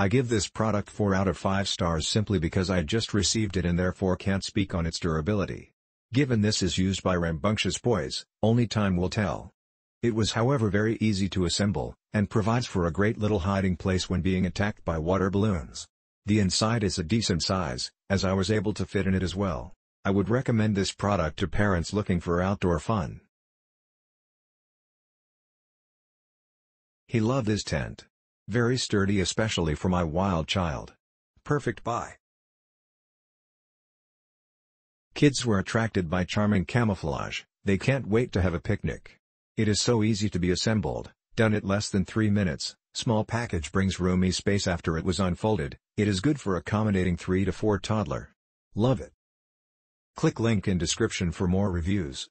I give this product 4 out of 5 stars simply because I just received it and therefore can't speak on its durability. Given this is used by rambunctious boys, only time will tell. It was however very easy to assemble, and provides for a great little hiding place when being attacked by water balloons. The inside is a decent size, as I was able to fit in it as well. I would recommend this product to parents looking for outdoor fun. He loved his tent. Very sturdy especially for my wild child. Perfect buy. Kids were attracted by charming camouflage, they can't wait to have a picnic. It is so easy to be assembled, done it less than 3 minutes, small package brings roomy space after it was unfolded, it is good for accommodating 3 to 4 toddler. Love it. Click link in description for more reviews.